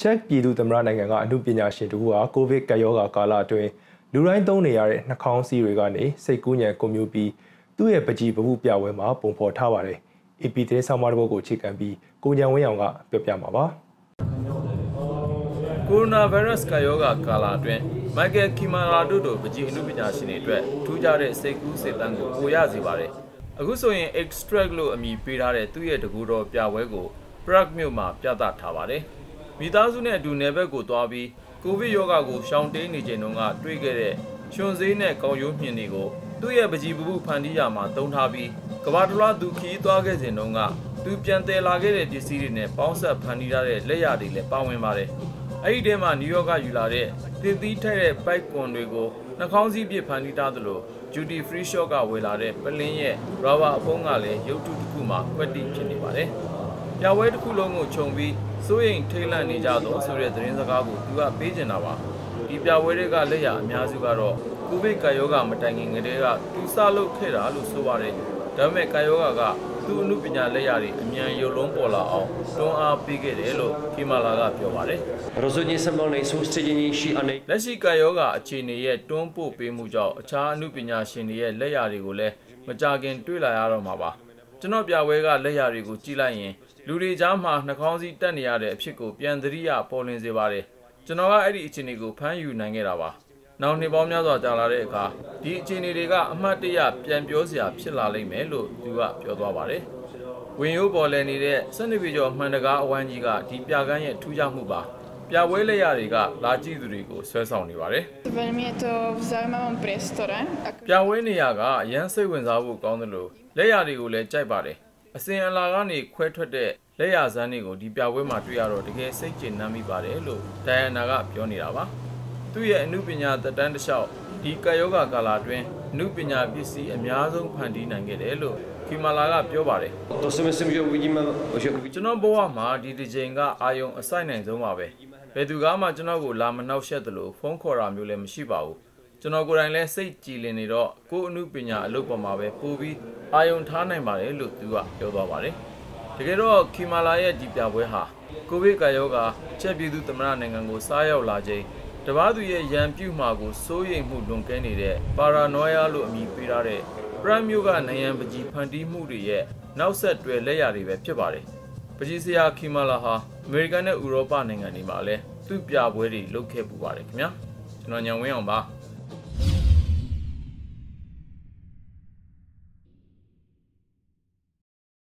ချက်ပြည်သူသမ္မတနိုင်ငံကအမှုပညာရှင်တို့ကကိုဗစ်ကပ်ရောဂါကာလအတွင်းလူတိုင်းသုံးနေရတဲ့နှာခေါင်းစည်းတွေကနေစိတ်ကူးညံကွန်မြူပြီးသူ့ရဲ့ပကြီးပမှုပြပွဲမှာပုံဖော်ထားပါတယ်။ AP သတင်းဆောင်မတစ်ပုဒ်ကိုအခြေခံပြီးကိုညံဝင်းအောင်ကပြောပြမှာပါ။ကိုရိုနာဗိုင်းရပ်စ်ကာရောဂါကာလအတွင်းမိုက်ကယ်ကီမာလာတို့တို့ပကြီးအမှုပညာရှင်တွေအတွက်ထူးခြားတဲ့စိတ်ကူးစိတ်တမ်းကိုပိုရစေပါတယ်။အခုဆိုရင် extract လို့အမည်ပေးထားတဲ့သူ့ရဲ့တကူတော်ပြပွဲကို Prague မြို့မှာပြသထားပါတယ်။ မိသားစုနဲ့အတူနယ်ဘက်ကိုသွားပြီးကိုဗစ်ရောဂါကိုရှောင်တိန်နေချိန်တုန်းကတွေ့ခဲ့တဲ့ရှင်စေးနဲ့ကောင်းရိုးမြင်တွေကိုသူ့ရဲ့ပကြီးပမှုဖန်တီးရာမှာသုံးထားပြီးကဘာတလားသူခီးသွားခဲ့စဉ်တုန်းကသူပြန်တယ်လာခဲ့တဲ့ပစ္စည်းတွေနဲ့ပေါင်းဆက်ဖန်တီးထားတဲ့လက်ရတွေလည်းပါဝင်ပါတယ်။အဲ့ဒီထဲမှာနယူးယောက်ကယူလာတဲ့တင်သီးထိုက်တဲ့ပိုက်ကွန်တွေကိုနှာခေါင်းစည်းပစ်ဖန်တီးထားသလို duty free shop ကဝယ်လာတဲ့ပလင်းရဲ့ rubber အဖုံးကလည်းရုပ်ထုတစ်ခုမှကွက်တိဖြစ်နေပါတယ်။ပြပွဲတစ်ခုလုံးကိုခြုံပြီး စိုးရိမ်ထိတ်လန့်နေကြတော့ဆိုတဲ့သတင်းစကားကိုသူကပေးကျင်တာပါ။ဒီပြပွဲတွေကလက်ရအများစုကတော့ကိုဗစ်ကာယောဂမတိုင်ခင်ကတည်းကသူစလုပ်ခဲ့တာလို့ဆိုပါတယ်။ဒါပေမဲ့ကာယောဂကသူ့အမှုပညာလက်ရတွေအမြန်ရုပ်လုံးပေါ်လာအောင်တွန်းအားပေးခဲ့တယ်လို့ခီမာလာကပြောပါတယ်။ Rozhodně jsem byl nejsoustředěnější a nej... လက်ရှိကာယောဂအခြေအနေရဲ့တွန်းပို့ပေးမှုကြောင့်အခြားအမှုပညာရှင်တွေရဲ့လက်ရာတွေကိုလည်းမကြခင်တွေ့လာရတော့မှာပါ ကျွန်တော်ပြပွဲကလက်ရာတွေကိုကြည့်လိုက်ရင် လူတွေကြားမှာနှာခေါင်းစည်းတက်နေရတဲ့အဖြစ်ကိုပြန်သတိရပေါ်လွင်စေပါတယ်ကျွန်တော်ကအဲ့ဒီအခြေအနေကိုဖမ်းယူနိုင်ခဲ့တာပါနောက်နှစ်ပေါင်းများစွာကြာလာတဲ့အခါဒီအခြေအနေတွေကအမှတ်တရပြန်ပြောစရာဖြစ်လာလိမ့်မယ်လို့သူကပြောသွားပါတယ်ဝင်ရိုးပေါ်လည်နေတဲ့စနစ်ပြေကျော်မှန်တကားအဝမ်းကြီးကဒီပြကန်းရဲ့ထူးခြားမှုပါ ပြပွဲလက်ရတွေကလာကြည့်သူတွေကိုဆွဲဆောင်နေပါတယ် Veľmi je to v zaujímavom priestore. Ak- ပြပွဲနေရာကအရန်စိတ်ဝင်စားဖို့ကောင်းတယ်လို့လက်ရတွေကိုလည်းကြိုက်ပါတယ်အစင်အလာကနေခွဲထွက်တဲ့လက်ရဇန်းတွေကိုဒီပြပွဲမှာတွေ့ရတော့တကယ်စိတ်ကျဉ်နှမ်းမိပါတယ်လို့ဒိုင်ယနာကပြောနေတာပါသူ့ရဲ့အမှုပညာသက်တမ်းတစ်လျှောက်ဒီကယောဂါကာလအတွင်းအမှုပညာပစ္စည်းအများဆုံးဖန်တီးနိုင်ခဲ့တယ်လို့ခီမာလာကပြောပါတယ် To si myslím, že uvidíme, že uvidíme. ကျွန်တော်ဘဝမှာဒီတစ်ချိန်ကအာယုံအဆိုင်နိုင်ဆုံးပါပဲ ဘယ်သူကမှကျွန်တော်ကိုလာမနှောက်ယှက်သလိုဖုန်းခေါ်တာမျိုးလည်းမရှိပါဘူးကျွန်တော်ကိုယ်တိုင်လည်းစိတ်ကြည်လင်နေတော့ကိုယ်အမှုပညာအလုပ်ပေါ်မှာပဲပို့ပြီးအာယုံထားနိုင်ပါတယ်လို့သူကပြောသွားပါတယ်တကယ်တော့ခီမာလာရဲ့ဒီပြပွဲဟာကိုဗစ်ကာယောဂါချက်ပြည်သူသမ္မတနိုင်ငံကိုစားရောက်လာချိန်တပားသူရဲ့ရန်ပြုမှာကိုစိုးရိမ်မှုလွန်ကဲနေတဲ့ပါရာနွိုယာလို့အမည်ပေးထားတဲ့ပရမ်မျိုးကနိုင်ငံပကြီးဖန်တီးမှုတွေရဲ့နောက်ဆက်တွဲလက်ရာတွေပဲဖြစ်ပါတယ် ပကြီးစရာခီမာလာဟာအမေရိကန်နဲ့ဥရောပနိုင်ငံတွေမှာလည်းသူ့ပြပွဲတွေလုပ်ခဲ့ပူပါတယ်ခင်ဗျာကျွန်တော်ညံဝင်းအောင်ပါ